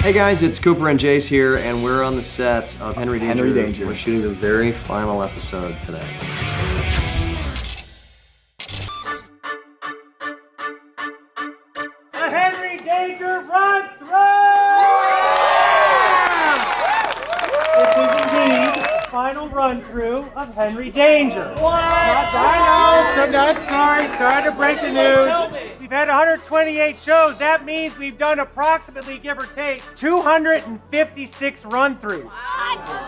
Hey guys, it's Cooper and Jace here, and we're on the set of Henry Danger. Henry Danger. We're shooting the very final episode today. The Henry Danger Run Through! This is indeed the final run through of Henry Danger. What? I know, so not sorry, sorry to break the news. We've had 128 shows. That means we've done approximately, give or take, 256 run throughs.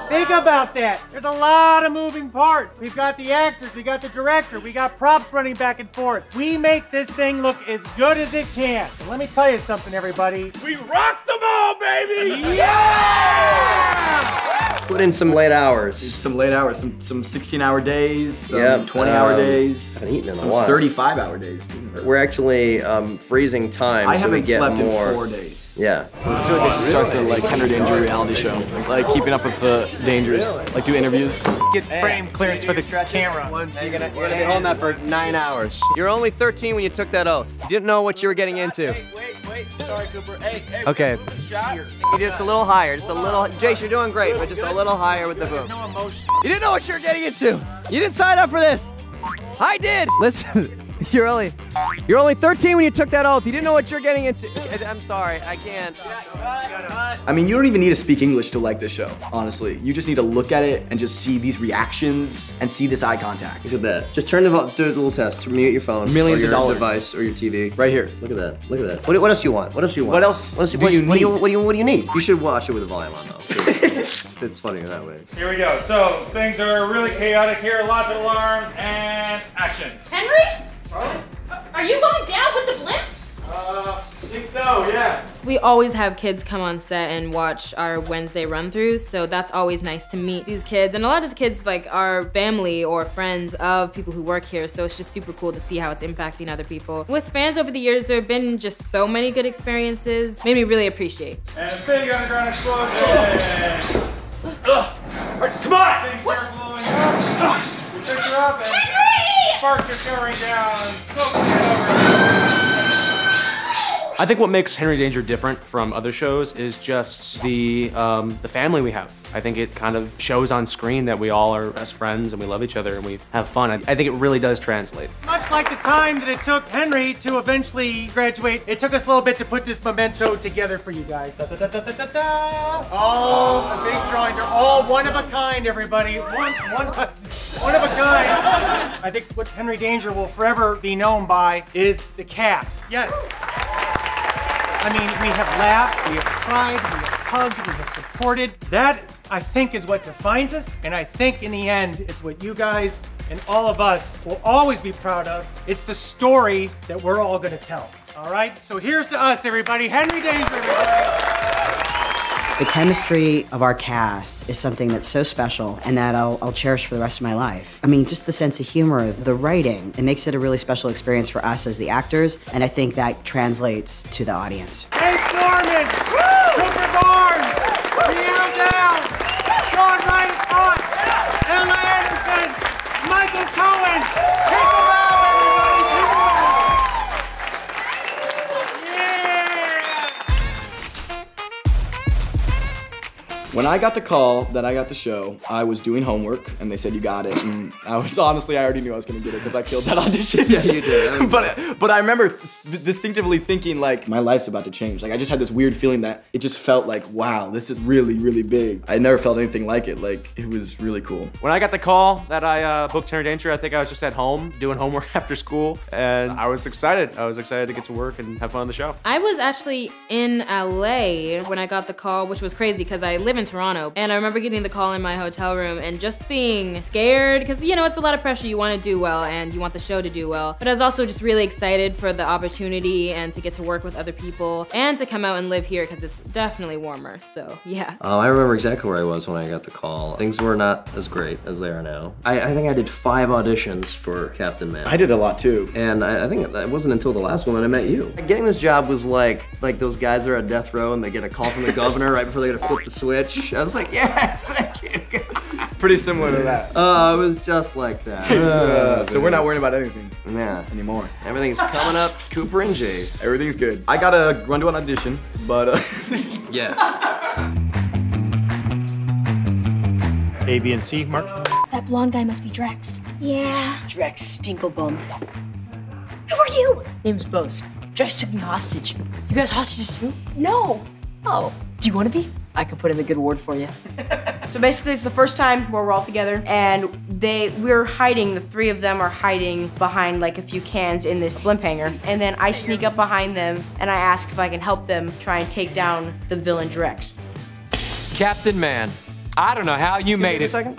Think about that. There's a lot of moving parts. We've got the actors, we got the director, we got props running back and forth. We make this thing look as good as it can. And let me tell you something, everybody. We rocked them all, baby! yeah! Put in some late hours. Some late hours, some some 16 hour days, some Yep, 20 hour um, days, haven't eaten in a some while. 35 hour days too. We're actually um, freezing time, I so haven't we get slept more. in four days. Yeah. I feel like they should start the like Henry Danger reality show, like keeping up with the dangers, like do interviews. Get frame clearance for the camera. You're gonna, you're gonna be holding that for nine hours. You're only 13 when you took that oath. You didn't know what you were getting into. wait, wait. Sorry, Cooper. Hey, hey. Okay. You just a little higher, just a little. Jace, you're doing great, but just a little higher with the boom. No emotion. You didn't know what you were getting into. You didn't sign up for this. I did. Listen, you're only, you're only 13 when you took that oath. You didn't know what you're getting into. I'm sorry, I can't. I mean, you don't even need to speak English to like this show, honestly. You just need to look at it and just see these reactions and see this eye contact. Look at that. Just turn the, vo- do the little test. Mute your phone. Millions or of your dollars. device or your TV. Right here. Look at that. Look at that. What, what else do you want? What else do you want? What else What, else, do what, you what do you need? what do you what do you need? You should watch it with the volume on though. it's funnier that way. Here we go. So things are really chaotic here. Lots of alarms and action. Henry? Are you going down with the blimp? Uh, I think so. Yeah. We always have kids come on set and watch our Wednesday run throughs, so that's always nice to meet these kids. And a lot of the kids like are family or friends of people who work here, so it's just super cool to see how it's impacting other people. With fans over the years, there have been just so many good experiences. Made me really appreciate. And a big underground explosion. Ugh. Come on! Things start blowing up. We picture up and Henry! sparks are showering down. Smoke is over. I think what makes Henry Danger different from other shows is just the um, the family we have. I think it kind of shows on screen that we all are best friends and we love each other and we have fun. I, I think it really does translate. Much like the time that it took Henry to eventually graduate, it took us a little bit to put this memento together for you guys. Da, da, da, da, da, da, da. Oh, a big drawing. They're all one of a kind, everybody. One, one, one of a kind. I think what Henry Danger will forever be known by is the cast. Yes. I mean, we have laughed, we have cried, we have hugged, we have supported. That, I think, is what defines us. And I think in the end, it's what you guys and all of us will always be proud of. It's the story that we're all gonna tell. All right? So here's to us, everybody. Henry Danger, everybody. The chemistry of our cast is something that's so special and that I'll, I'll cherish for the rest of my life. I mean, just the sense of humor, the writing, it makes it a really special experience for us as the actors, and I think that translates to the audience. Jace Norman, When I got the call that I got the show, I was doing homework and they said you got it. And I was honestly, I already knew I was gonna get it because I killed that audition. Yeah, you did. That was- but but I remember s- distinctively thinking like my life's about to change. Like I just had this weird feeling that it just felt like wow, this is really really big. I never felt anything like it. Like it was really cool. When I got the call that I uh, booked Henry Danger, I think I was just at home doing homework after school, and I was excited. I was excited to get to work and have fun on the show. I was actually in LA when I got the call, which was crazy because I live in Toronto. And I remember getting the call in my hotel room and just being scared because, you know, it's a lot of pressure. You want to do well and you want the show to do well. But I was also just really excited for the opportunity and to get to work with other people and to come out and live here because it's definitely warmer. So, yeah. Um, I remember exactly where I was when I got the call. Things were not as great as they are now. I, I think I did five auditions for Captain Man. I did a lot too. And I, I think it wasn't until the last one that I met you. Getting this job was like like those guys are at death row and they get a call from the governor right before they gotta flip the switch. I was like, yes, thank you. Pretty similar to that. Oh, it was just like that. Uh, so we're not worrying about anything Yeah. anymore. Everything's coming up, Cooper and Jace. Everything's good. I got to run to an audition, but uh, Yeah. A, B, and C, Mark. That blonde guy must be Drex. Yeah. Drex Stinklebum. Who are you? Name's Bose. Drex took me hostage. You guys hostages too? No. Oh. Do you want to be? I could put in a good word for you. So basically, it's the first time where we're all together, and they we're hiding. The three of them are hiding behind like a few cans in this blimp hangar, and then I sneak up behind them and I ask if I can help them try and take down the villain Drex. Captain Man, I don't know how you made it. second?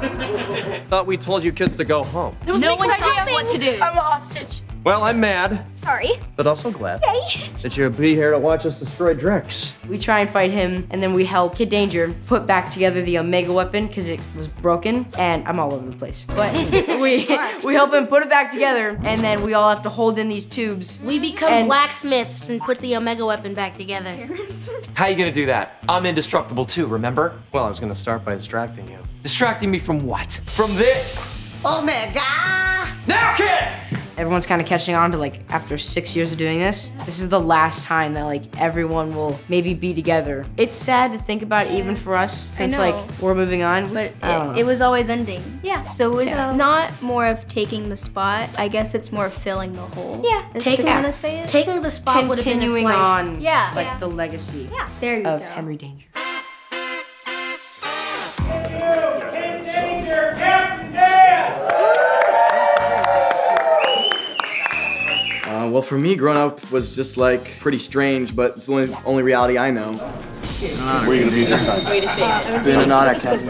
Thought we told you kids to go home. no one's idea on what to do. I'm a hostage. Well, I'm mad, Sorry. but also glad Yay. that you'll be here to watch us destroy Drex. We try and fight him, and then we help Kid Danger put back together the Omega weapon because it was broken, and I'm all over the place. But we we help him put it back together, and then we all have to hold in these tubes. We become And- blacksmiths and put the Omega weapon back together. How are you gonna do that? I'm indestructible too, remember? Well, I was gonna start by distracting you. Distracting me from what? From this? Omega! Now, kid! Everyone's kind of catching on to like after six years of doing this. This is the last time that like everyone will maybe be together. It's sad to think about even for us since like we're moving on. But it, it was always ending. Yeah. So it's Yeah. not more of taking the spot. I guess it's more of filling the hole. Yeah, Is taking- to kind of say it. Taking the spot would been continuing on Yeah. like Yeah. the legacy yeah. There you of go. Henry Danger. Well, for me, growing up was just like pretty strange, but it's the only, only reality I know. Where are you gonna be this time? Way to say it. Being an audit captain.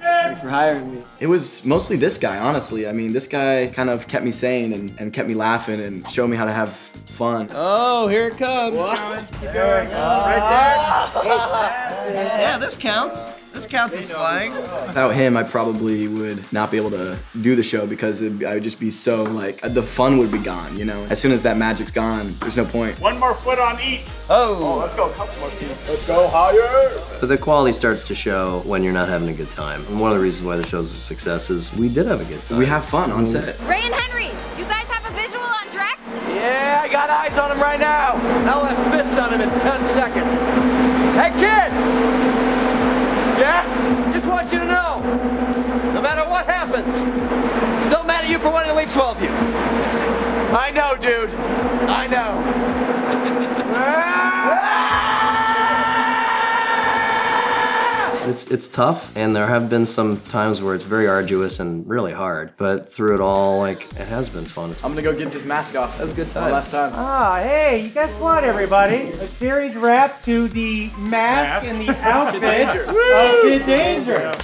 Thanks for hiring me. It was mostly this guy, honestly. I mean, this guy kind of kept me sane and, and kept me laughing and showed me how to have fun. Oh, here it comes. Right there. Yeah, this counts. This counts as flying. Without him, I probably would not be able to do the show because it'd, I would just be so like the fun would be gone. You know, as soon as that magic's gone, there's no point. One more foot on each. Oh. oh. Let's go a couple more feet. Let's go higher. But the quality starts to show when you're not having a good time. And one of the reasons why the show's a success is we did have a good time. We have fun on set. Ray and Henry, you guys have a visual on Drex? Yeah, I got eyes on him right now. I'll have fists on him in 10 seconds. Hey, kid! Want you to know, no matter what happens, still mad at you for wanting to leave 12 you. I know, dude. I know. Ah! It's it's tough, and there have been some times where it's very arduous and really hard. But through it all, like it has been fun. It's I'm gonna go get this mask off. That was a good time. last time. Ah, hey, guess what, everybody? A series wrap to the mask, Mask. and the outfit Danger. of Kid Danger.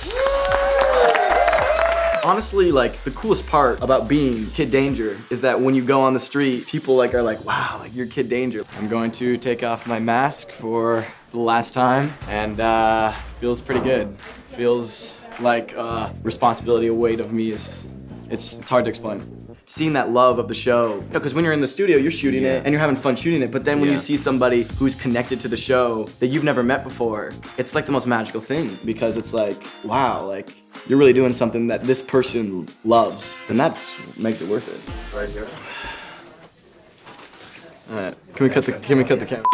Honestly, like the coolest part about being Kid Danger is that when you go on the street, people like are like, "Wow, like you're Kid Danger." I'm going to take off my mask for the last time, and uh, feels pretty good. Feels like uh, responsibility, a weight of me is, it's it's hard to explain. Seeing that love of the show, because when you're in the studio, you're shooting it and you're having fun shooting it. But then when Yeah. you see somebody who's connected to the show that you've never met before, it's like the most magical thing because it's like, wow, like you're really doing something that this person loves, and that's makes it worth it. Right here. All right, can we cut the can we cut the camera?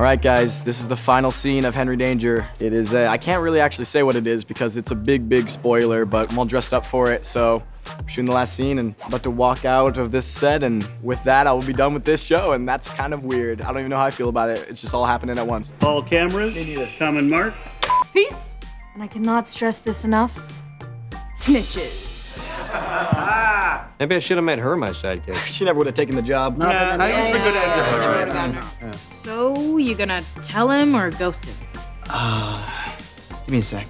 All right, guys, this is the final scene of Henry Danger. It is, uh, I can't really actually say what it is because it's a big, big spoiler, but I'm all dressed up for it. So, I'm shooting the last scene and about to walk out of this set, and with that, I will be done with this show, and that's kind of weird. I don't even know how I feel about it. It's just all happening at once. All cameras. Come and mark. Peace. And I cannot stress this enough. Snitches. Maybe I should have made her my sidekick. She never would have taken the job. Yeah, that was a good answer. So you gonna tell him or ghost him? Give me a sec.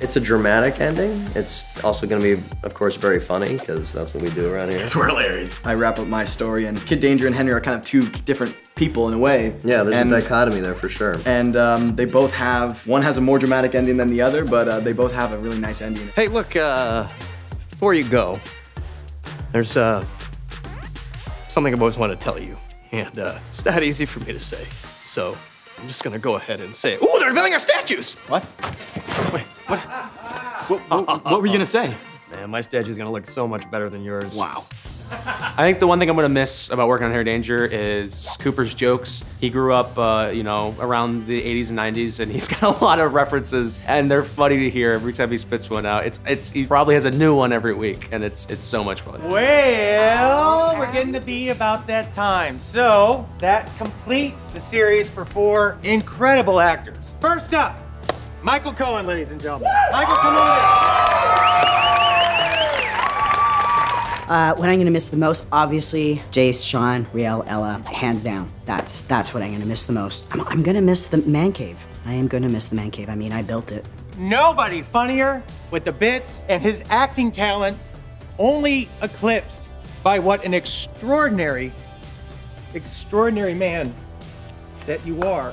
it's a dramatic ending. It's also going to be, of course, very funny because that's what we do around here. We're hilarious. I wrap up my story, and Kid Danger and Henry are kind of two different people in a way. Yeah, there's and, a dichotomy there for sure. And um, they both have, one has a more dramatic ending than the other, but uh, they both have a really nice ending. Hey, look, uh, before you go, there's, uh, something I've always wanted to tell you. And, uh, it's not easy for me to say. So, I'm just gonna go ahead and say it. Ooh, they're revealing our statues! What? Wait, what? What, what, what were you gonna say? Man, my statue's gonna look so much better than yours. Wow. I think the one thing I'm gonna miss about working on Henry Danger is Cooper's jokes. He grew up, uh, you know, around the 80s and 90s, and he's got a lot of references, and they're funny to hear every time he spits one out. It's, it's, he probably has a new one every week, and it's, it's so much fun. Well, we're getting to be about that time. So that completes the series for four incredible actors. First up, Michael Cohen, ladies and gentlemen. Michael, come on in. Uh, what I'm gonna miss the most, obviously, Jace, Sean, Riele, Ella, hands down. That's that's what I'm gonna miss the most. I'm, I'm gonna miss the man cave. I am gonna miss the man cave. I mean, I built it. Nobody funnier with the bits and his acting talent only eclipsed by what an extraordinary, extraordinary man that you are.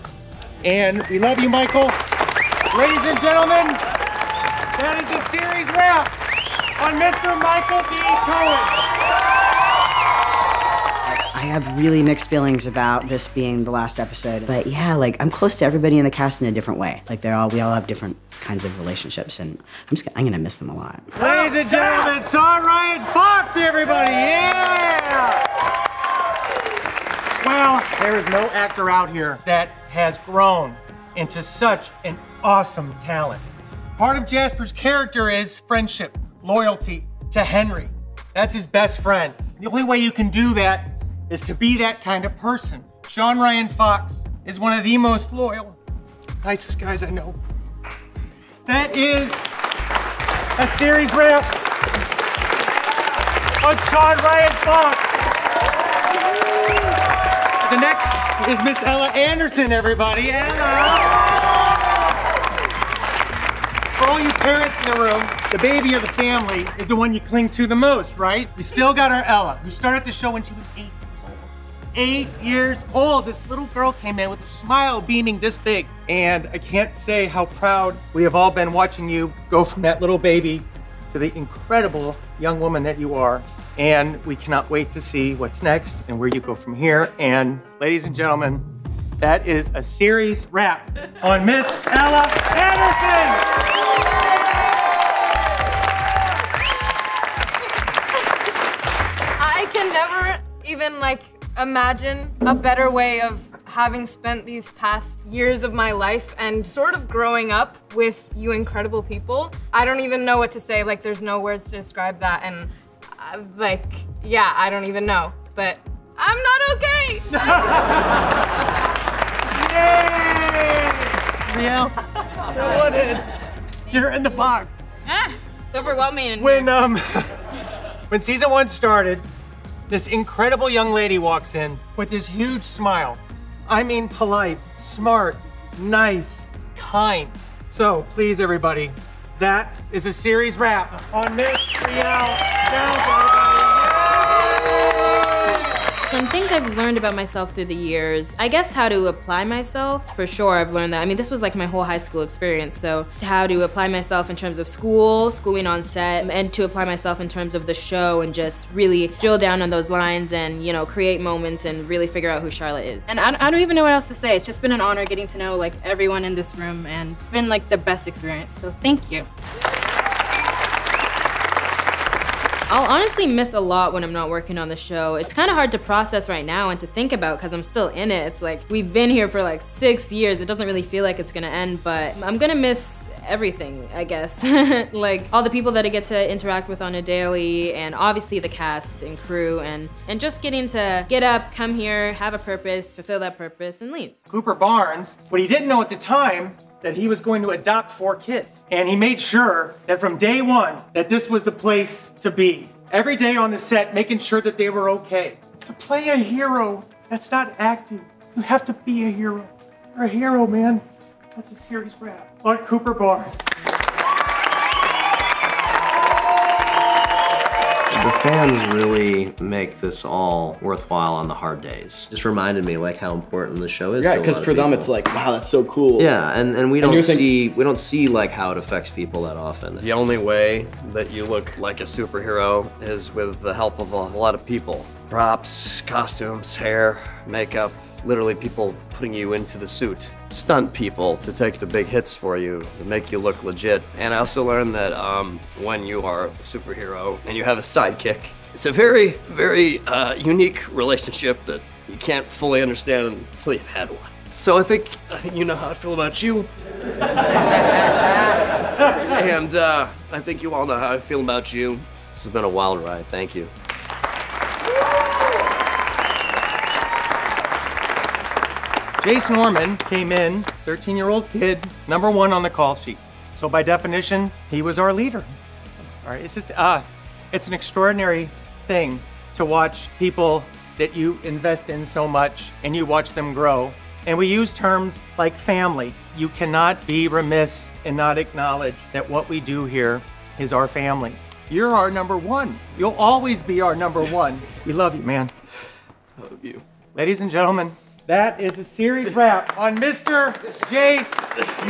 And we love you, Michael. Ladies and gentlemen, that is a series wrap on Mr. Michael D. Cohen. I have really mixed feelings about this being the last episode. But yeah, like I'm close to everybody in the cast in a different way. Like they're all we all have different kinds of relationships, and I'm just I'm gonna miss them a lot. Ladies and gentlemen, Sean Ryan Fox, everybody, yeah! Well, there is no actor out here that has grown into such an awesome talent. Part of Jasper's character is friendship, loyalty to Henry. That's his best friend. The only way you can do that is to be that kind of person. Sean Ryan Fox is one of the most loyal, nicest guys I know. That is a series wrap on Sean Ryan Fox. The next is Miss Ella Anderson, everybody. Ella! For all you parents in the room, the baby of the family is the one you cling to the most, right? We still got our Ella, who started the show when she was eight years old. Eight years old. This little girl came in with a smile beaming this big. And I can't say how proud we have all been watching you go from that little baby to the incredible young woman that you are. And we cannot wait to see what's next and where you go from here. And ladies and gentlemen, that is a series wrap on Miss Ella Anderson. Even like imagine a better way of having spent these past years of my life and sort of growing up with you incredible people. I don't even know what to say. Like, there's no words to describe that. And, uh, like, yeah, I don't even know. But I'm not okay. Riele, you're in the box. Ah, it's overwhelming. When um, when season one started, this incredible young lady walks in with this huge smile. I mean, polite, smart, nice, kind. So please, everybody, that is a series wrap on Miss Riele Downs, Some things I've learned about myself through the years. I guess how to apply myself, for sure, I've learned that. I mean, this was like my whole high school experience. So, to how to apply myself in terms of school, schooling on set, and to apply myself in terms of the show and just really drill down on those lines and, you know, create moments and really figure out who Charlotte is. And I, I don't even know what else to say. It's just been an honor getting to know like everyone in this room, and it's been like the best experience. So thank you. I'll honestly miss a lot when I'm not working on the show. It's kind of hard to process right now and to think about because I'm still in it. It's like we've been here for like six years. It doesn't really feel like it's gonna end, but I'm gonna miss everything, I guess. like all the people that I get to interact with on a daily and obviously the cast and crew and and just getting to get up, come here, have a purpose, fulfill that purpose and leave. Cooper Barnes, what he didn't know at the time, that he was going to adopt four kids. And he made sure that from day one, that this was the place to be. Every day on the set, making sure that they were okay. To play a hero, that's not acting. You have to be a hero. You're a hero, man. That's a serious wrap. On Cooper Barnes. The fans really make this all worthwhile on the hard days. Just reminded me like how important the show is. Yeah, because lot of for them people. it's like, wow, that's so cool. Yeah, and, and we And don't see we don't see like how it affects people that often. The only way that you look like a superhero is with the help of a lot of people. Props, costumes, hair, makeup, literally people putting you into the suit. Stunt people to take the big hits for you, to make you look legit. And I also learned that um, when you are a superhero and you have a sidekick, It's a very, very uh, unique relationship that you can't fully understand until you've had one. So I think I think you know how I feel about you. and uh, I think you all know how I feel about you. This has been a wild ride. Thank you. Jace Norman came in, 13 year old kid, number one on the call sheet. So by definition, he was our leader. I'm sorry. It's just, uh, it's an extraordinary thing to watch people that you invest in so much and you watch them grow. And we use terms like family. You cannot be remiss and not acknowledge that what we do here is our family. You're our number one. You'll always be our number one. We love you, man. I love you. Ladies and gentlemen, that is a series wrap on Mr. Jace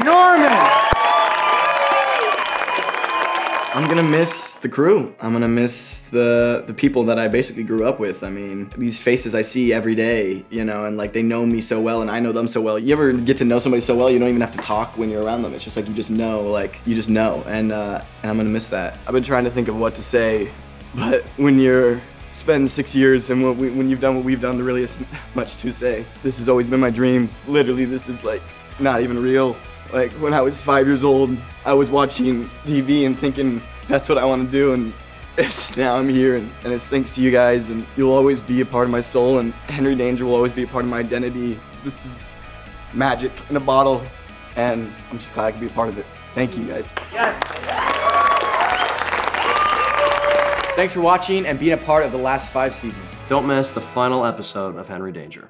Norman. I'm gonna miss the crew. I'm gonna miss the the people that I basically grew up with. I mean, these faces I see every day, you know, and like they know me so well and I know them so well. You ever get to know somebody so well you don't even have to talk when you're around them. It's just like you just know, like you just know. And uh, and I'm gonna miss that. I've been trying to think of what to say, but when you're spend six years and we, when you've done what we've done, there really isn't much to say. This has always been my dream. Literally, this is like not even real. Like when I was five years old, I was watching TV and thinking that's what I want to do, and it's now I'm here, and, and it's thanks to you guys, and you'll always be a part of my soul, and Henry Danger will always be a part of my identity. This is magic in a bottle, and I'm just glad I can be a part of it. Thank you guys. Thanks for watching and being a part of the last five seasons. Don't miss the final episode of Henry Danger.